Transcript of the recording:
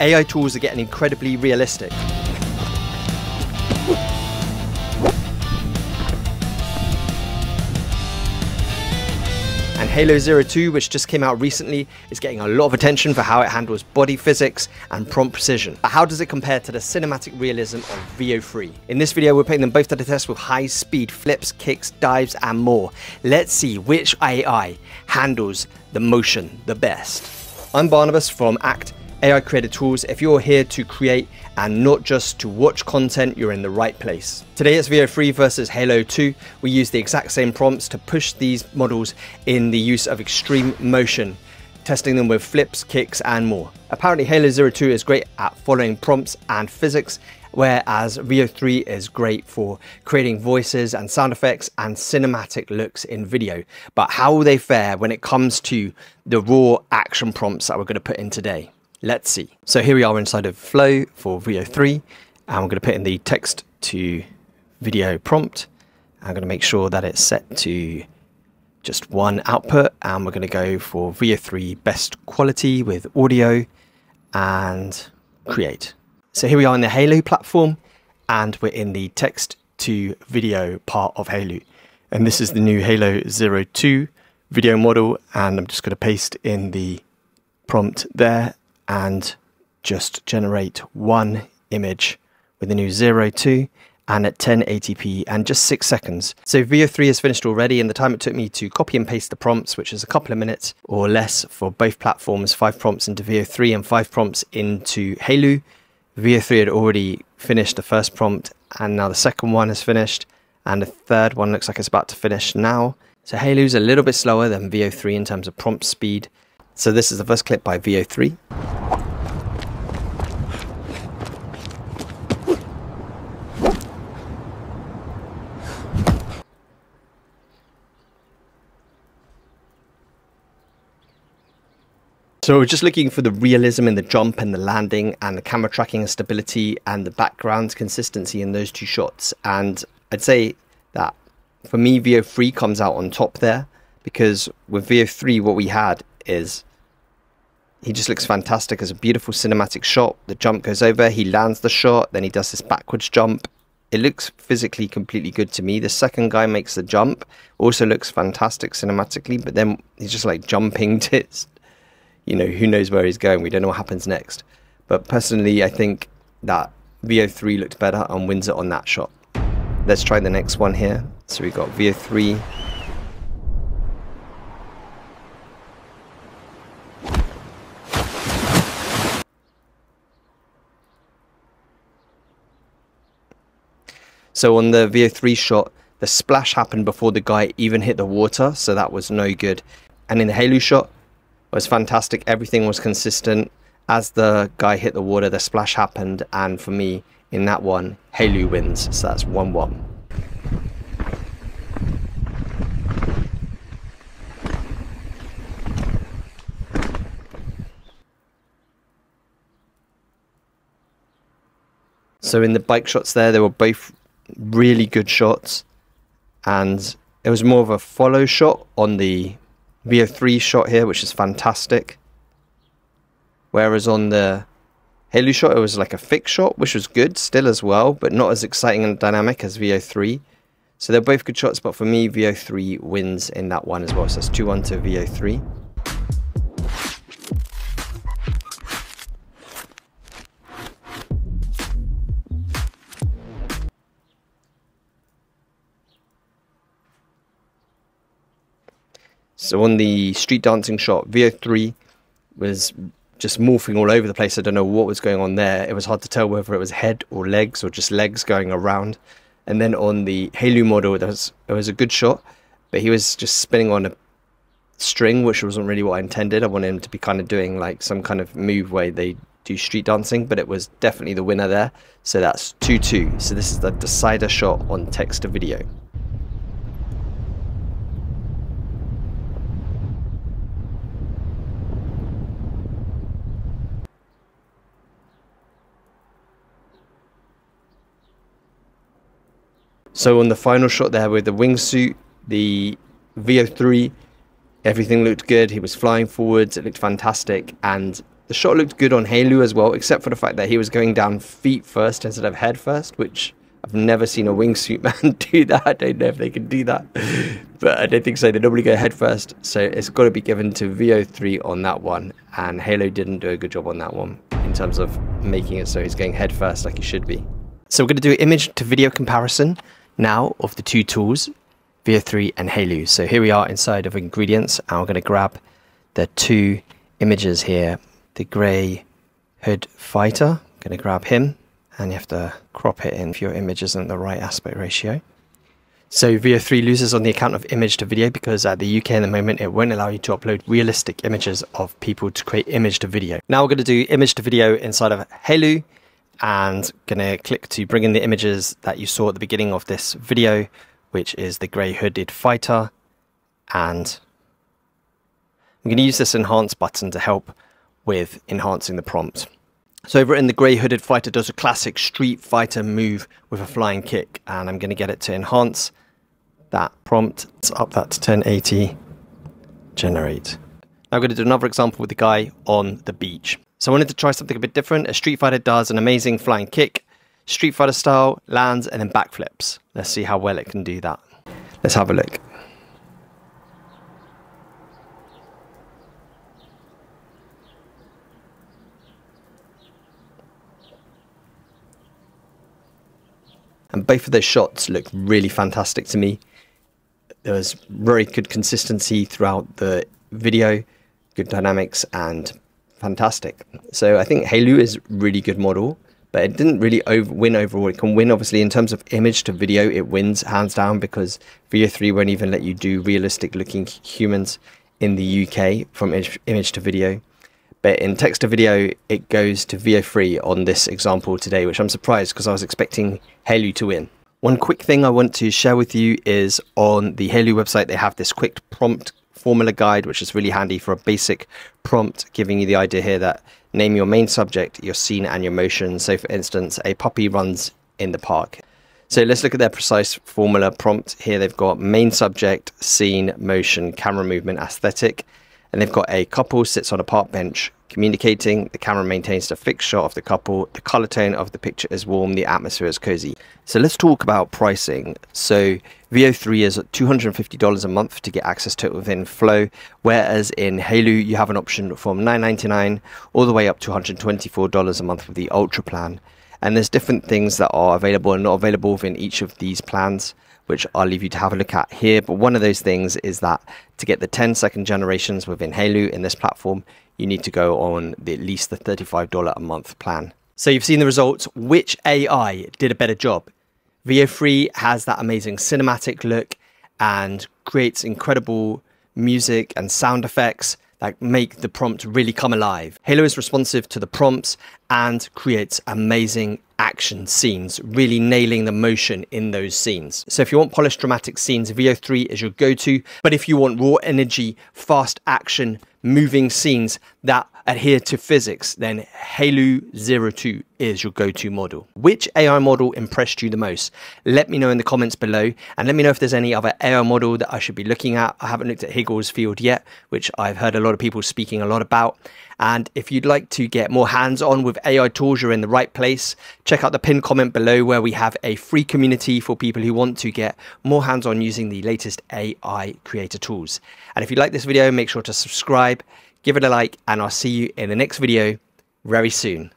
AI tools are getting incredibly realistic. And Hailuo Zero 2, which just came out recently, is getting a lot of attention for how it handles body physics and prompt precision. But how does it compare to the cinematic realism of Veo 3? In this video, we're putting them both to the test with high speed flips, kicks, dives, and more. Let's see which AI handles the motion the best. I'm Barnabas from ACT AI Creator Tools. If you're here to create and not just to watch content, you're in the right place. Today it's Veo 3 versus Hailuo 2. We use the exact same prompts to push these models in the use of extreme motion, testing them with flips, kicks, and more. Apparently Hailuo 02 is great at following prompts and physics, whereas Veo 3 is great for creating voices and sound effects and cinematic looks in video. But how will they fare when it comes to the raw action prompts that we're going to put in today? Let's see. So here we are inside of Flow for Veo 3, and we're going to put in the text to video prompt. I'm going to make sure that it's set to just one output, and we're going to go for Veo 3 best quality with audio and create. So here we are in the Hailuo platform, and we're in the text to video part of Hailuo. And this is the new Hailuo 02 video model, and I'm just going to paste in the prompt there and just generate one image with a new 02 and at 1080p and just six seconds. So Veo 3 is finished already and the time it took me to copy and paste the prompts, which is a couple of minutes or less for both platforms, five prompts into Veo 3 and five prompts into Hailuo. VO3 had already finished the first prompt and now the second one is finished and the third one looks like it's about to finish now. So Hailuo's a little bit slower than Veo 3 in terms of prompt speed. So this is the first clip by Veo 3. So we're just looking for the realism in the jump and the landing and the camera tracking and stability and the background consistency in those two shots. And I'd say that for me, Veo 3 comes out on top there because with Veo 3, what we had is he just looks fantastic as a beautiful cinematic shot. The jump goes over, he lands the shot, then he does this backwards jump. It looks physically completely good to me. The second guy makes the jump, also looks fantastic cinematically, but then he's just like jumping to, you know, who knows where he's going. We don't know what happens next. But personally, I think that Veo 3 looked better and wins it on that shot. Let's try the next one here. So we've got Veo 3, So on the Veo 3 shot, the splash happened before the guy even hit the water, so that was no good. And in the Hailuo shot, was fantastic. Everything was consistent. As the guy hit the water, the splash happened, and for me, in that one, Hailuo wins. So that's 1 1. So in the bike shots there, they were both really good shots, and it was more of a follow shot on the Veo 3 shot here, which is fantastic. Whereas on the Hailuo shot, it was like a fix shot, which was good still as well, but not as exciting and dynamic as Veo 3. So they're both good shots, but for me, Veo 3 wins in that one as well. So it's 2 1 to Veo 3. So on the street dancing shot, Veo 3 was just morphing all over the place. I don't know what was going on there. It was hard to tell whether it was head or legs or just legs going around. And then on the Hailuo model, there was, it was a good shot, but he was just spinning on a string, which wasn't really what I intended. I wanted him to be kind of doing like some kind of move where they do street dancing, but it was definitely the winner there. So that's 2-2. So this is the decider shot on text to video. So on the final shot there with the wingsuit, the Veo 3, everything looked good. He was flying forwards. It looked fantastic. And The shot looked good on Hailuo as well, except for the fact that he was going down feet first instead of head first, which I've never seen a wingsuit man do that. I don't know if they can do that, but I don't think so. They normally go head first, so it's got to be given to Veo 3 on that one. And Hailuo didn't do a good job on that one in terms of making it so he's going head first like he should be. So we're going to do image to video comparison now of the two tools, Veo 3 and Hailuo. So here we are inside of ingredients, and we're going to grab the two images here. The grey hood fighter, I'm going to grab him and you have to crop it in if your image isn't the right aspect ratio. So Veo 3 loses on the account of image to video because at the UK at the moment it won't allow you to upload realistic images of people to create image to video. Now we're going to do image to video inside of Hailuo and going to click to bring in the images that you saw at the beginning of this video which is the grey hooded fighter and I'm going to use this enhance button to help with enhancing the prompt. So over in the grey hooded fighter does a classic street fighter move with a flying kick and I'm going to get it to enhance that prompt. Let's up that to 1080, generate. Now I'm going to do another example with the guy on the beach. So I wanted to try something a bit different. A Street Fighter does an amazing flying kick, Street Fighter style, lands and then backflips. Let's see how well it can do that. Let's have a look. And both of those shots look really fantastic to me. There was very good consistency throughout the video, good dynamics, and fantastic. So I think Hailuo is really good model, but it didn't really over win overall. It can win obviously in terms of image to video, it wins hands down because Veo 3 won't even let you do realistic looking humans in the UK from image to video. But in text to video, it goes to Veo 3 on this example today, which I'm surprised because I was expecting Hailuo to win. One quick thing I want to share with you is on the Hailuo website, they have this quick prompt formula guide, which is really handy for a basic prompt, giving you the idea here that name your main subject, your scene, and your motion. So, for instance, a puppy runs in the park. So let's look at their precise formula prompt. Here they've got main subject, scene, motion, camera movement, aesthetic and they've got a couple sits on a park bench communicating. The camera maintains the fixed shot of the couple. The color tone of the picture is warm. The atmosphere is cozy. So let's talk about pricing. So Veo 3 is $250 a month to get access to it within Flow, whereas in Hailuo you have an option from $9.99 all the way up to $124 a month with the Ultra plan. And there's different things that are available and not available within each of these plans which I'll leave you to have a look at here. But one of those things is that to get the 10 second generations within Hailuo in this platform, you need to go on the, at least the $35 a month plan. So you've seen the results. Which AI did a better job? Veo 3 has that amazing cinematic look and creates incredible music and sound effects that make the prompt really come alive. Hailuo is responsive to the prompts and creates amazing action scenes, really nailing the motion in those scenes. So if you want polished dramatic scenes, Veo 3 is your go-to. But if you want raw energy, fast action, moving scenes that adhere to physics, then Hailuo 02 is your go-to model. Which AI model impressed you the most? Let me know in the comments below and let me know if there's any other AI model that I should be looking at. I haven't looked at Higgsfield yet, which I've heard a lot of people speaking a lot about. And if you'd like to get more hands-on with AI tools, you're in the right place. Check out the pinned comment below where we have a free community for people who want to get more hands-on using the latest AI creator tools. And if you like this video, make sure to subscribe, give it a like, and I'll see you in the next video very soon.